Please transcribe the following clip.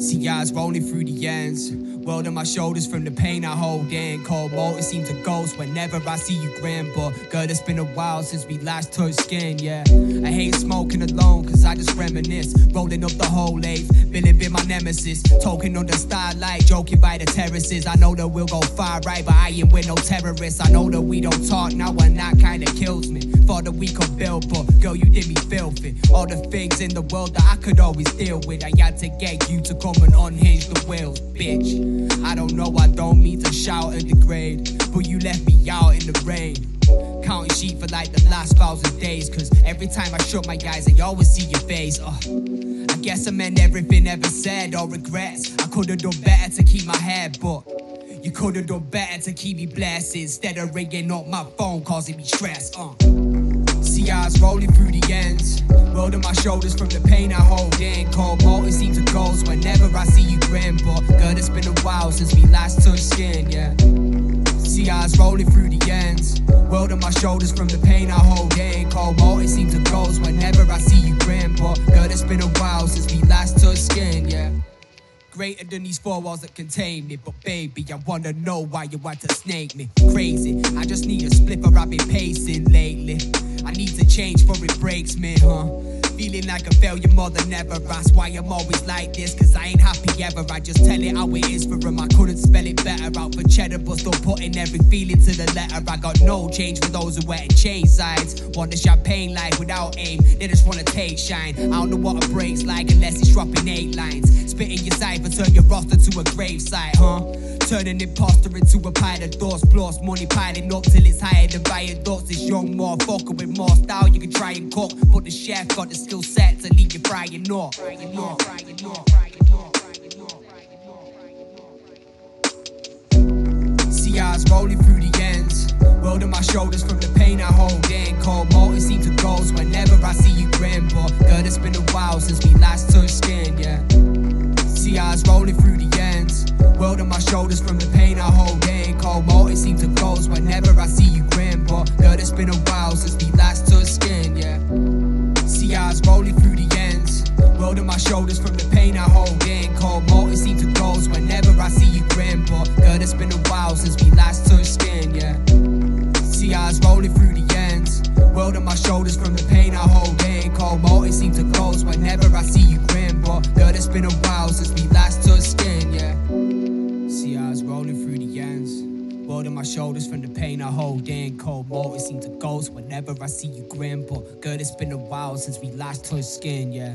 See eyes rolling through the ends. On my shoulders from the pain I hold in. Cold water seems a ghost whenever I see you grin. But girl, it's been a while since we last touched skin, yeah. I hate smoking alone, cause I just reminisce. Rolling up the whole eighth, Billy been my nemesis. Talking on the starlight, joking by the terraces. I know that we'll go far right, but I ain't with no terrorists. I know that we don't talk now, kills me. Thought that we could build, but girl, you did me filthy. All the things in the world that I could always deal with. I had to get you to come and unhinge the wheels, bitch. I don't know, I don't mean to shout and degrade, but you left me out in the rain. Counting sheep for like the last thousand days, cause every time I shut my eyes, I always see your face. Uh, I guess I meant everything ever said, or regrets. I could've done better to keep my head, but you could've done better to keep me blessed instead of ringing up my phone, causing me stress. Uh. Eyes rolling through the ends. On my shoulders from the pain I hold in. Cold water seems to ghost whenever I see you grin. But girl, it's been a while since we last touched skin, yeah. See eyes rolling through the ends. World on my shoulders from the pain I hold in. Cold water seems to ghost whenever I see you grin. But girl, it's been a while since we last touched skin, yeah. Greater than these four walls that contain me. But baby, I wanna know why you want to snake me. Crazy, I just need a split or I've been pacing lately. I need to change for it breaks man, huh? Feeling like a failure more than ever. Ask why I'm always like this, cause I ain't happy ever. I just tell it how it is for them. I couldn't spell it better out for cheddar, but still putting every feeling to the letter. I got no change for those who wear chain sides. Want the champagne life without aim, they just wanna take shine. I don't know what a break's like unless it's dropping eight lines. Spitting your cipher, turn your roster to a gravesite, huh? Turning imposter into a pile of thoughts, plus money piling up till it's higher than viaducts. This young motherfucker with more style, can cook, but the chef got the skill set to leave you frying up, frying up. See eyes rolling through the ends. On my shoulders from the pain I hold in. Cold water seems to ghost whenever I see you grin. But girl, it's been a while since we last touched skin, yeah. See eyes rolling through the ends. On my shoulders from the pain I hold in. Cold water seems to ghost whenever I see you grin. But girl, it's been a while shoulders from the pain I hold in. Cold water seems to ghost whenever I see you grin. But girl, it's been a while since we last touched skin, yeah. See eyes rolling through the ends. World on my shoulders from the pain I hold in. Cold water seems to ghost whenever I see you grin. But girl, it's been a while since we last touched skin, yeah. See eyes rolling through the ends. World on my shoulders from the pain I hold in. Cold water seems to ghost whenever I see you grin. But girl, it's been a while since we last touched skin, yeah.